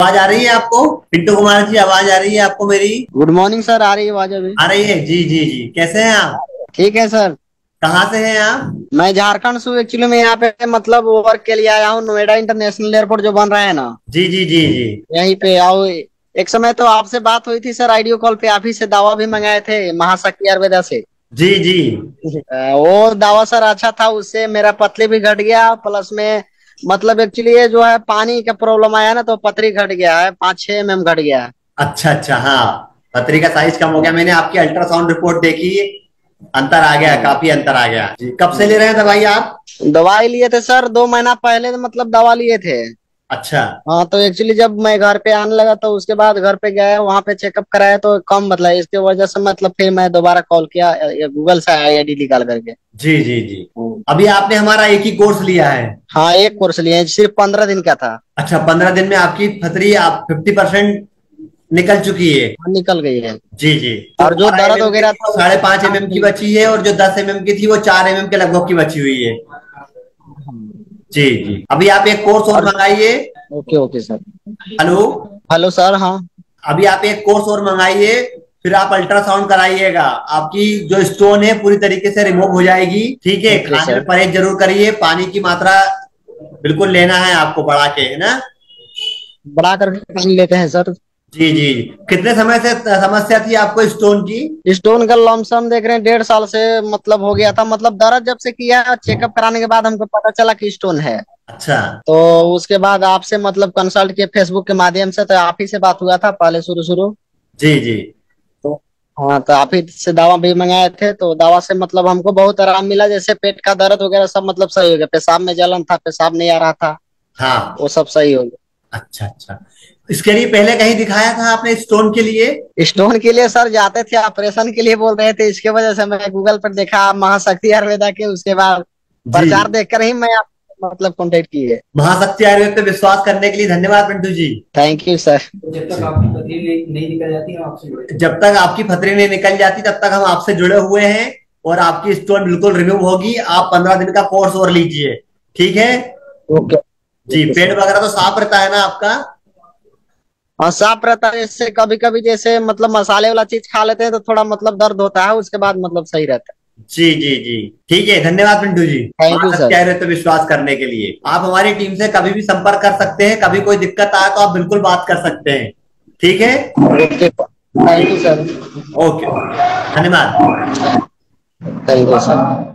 आवाज़ आ रही है आपको? पिंटू कुमार जी आवाज़ आ रही है आपको मेरी? गुड मॉर्निंग सर आ रही है आवाज़ अभी? आ रही है? जी जी जी। कैसे हैं आप? ठीक है सर कहाँ से हैं आप? मैं झारखंड से एक्चुअली मैं यहाँ पे मतलब वर्क के लिए आया हूँ। नोएडा इंटरनेशनल एयरपोर्ट जो बन रहा है ना। जी जी जी जी। यहीं पे आओ। एक समय तो आपसे बात हुई थी सर आइडियो कॉल पे। आप ही से दावा भी मंगाए थे महाशक्ति आयुर्वेदा से। जी जी। वो दावा सर अच्छा था। उससे मेरा पतले भी घट गया। प्लस में मतलब एक्चुअली ये जो है पानी का प्रॉब्लम आया ना तो पतरी घट गया है पाँच छह एम घट गया है। अच्छा अच्छा हाँ। पत्री का साइज़ कम हो गया। मैंने आपकी अल्ट्रासाउंड रिपोर्ट देखी। अंतर आ गया काफ़ी अंतर आ गया। जी कब से ले रहे हैं दवाई आप? दवाई लिए थे सर दो महीना पहले मतलब दवा लिए थे। अच्छा। हाँ तो एक्चुअली जब मैं घर पे आने लगा तो उसके बाद घर पे गया वहाँ पे चेकअप कराया तो कम मतलब इसके वजह से मतलब फिर मैं दोबारा कॉल किया गूगल से आईडी निकाल करके। जी जी जी। अभी आपने हमारा एक ही कोर्स लिया है? हाँ एक कोर्स लिया है सिर्फ़ पंद्रह दिन का था। अच्छा पंद्रह दिन में आपकी फतरी आप फिफ्टी परसेंट निकल चुकी है। निकल गई है। जी जी। और जो दर्द वगैरह था साढ़े पाँच एम की बची है और जो दस एम की थी वो चार एम के लगभग की बची हुई है। जी जी। अभी आप एक कोर्स और मंगाइए। Okay okay sir. Hello? Hello sir हाँ। अभी आप एक कोर्स और मंगाइए फिर आप अल्ट्रासाउंड कराइएगा। आपकी जो स्टोन है पूरी तरीके से रिमूव हो जाएगी। ठीक है? खाने में परहेज ज़रूर करिए। पानी की मात्रा बिल्कुल लेना है आपको बढ़ा के है ना? बढ़ा करके पानी लेते हैं सर। जी जी। कितने समय से समस्या थी आपको स्टोन की? स्टोन का लमसम देख रहे हैं डेढ़ साल से मतलब हो गया था। मतलब दर्द जब से किया चेकअप कराने के बाद हमको पता चला कि स्टोन है। अच्छा। तो उसके बाद आपसे मतलब कंसल्ट किए फेसबुक के माध्यम से तो आप ही से बात हुआ था पहले शुरू शुरू। जी जी। तो हाँ तो आप ही से दवा भी मंगाए थे तो दवा से मतलब हमको बहुत आराम मिला जैसे पेट का दर्द वगैरह सब मतलब सही हो गया। पेशाब में जलन था पेशाब नहीं आ रहा था। हाँ। वो सब सही हो गया। अच्छा अच्छा। इसके लिए पहले कहीं दिखाया था आपने स्टोन के लिए? स्टोन के लिए सर जाते थे ऑपरेशन के लिए बोल रहे थे। इसके वजह से मैं गूगल पर देखा महाशक्ति आयुर्वेदा के उसके बाद प्रचार देखकर ही मैं आप मतलब कांटेक्ट किए। महाशक्ति आयुर्वेद पे विश्वास करने के लिए धन्यवाद Pintu ji. Thank you sir जब तक आपकी पथरी नहीं नहीं निकल जाती हम आपसे जब तक आपकी फतरी नहीं निकल जाती तब तक हम आपसे जुड़े हुए हैं और आपकी स्टोन बिल्कुल रिमूव होगी। आप पंद्रह दिन का कोर्स और लीजिए। ठीक है? ओके जी पेट वगैरह तो साफ़ रहता है ना आपका? हाँ साफ़ रहता है इससे कभी कभी जैसे मतलब मसाले वाला चीज़ खा लेते हैं तो थोड़ा मतलब दर्द होता है उसके बाद मतलब सही रहता है। जी जी जी। ठीक है धन्यवाद Pintu ji. Thank you Mahashakti sir. Ayurveda पे विश्वास करने के लिए। आप हमारी टीम से कभी भी संपर्क कर सकते हैं कभी कोई दिक्कत आए तो आप बिल्कुल बात कर सकते हैं। ठीक है? थैंक यू सर ओके धन्यवाद। Thank you sir